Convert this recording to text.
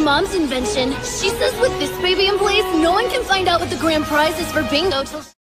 mom's invention. She says with this baby in place, no one can find out what the grand prize is for bingo till...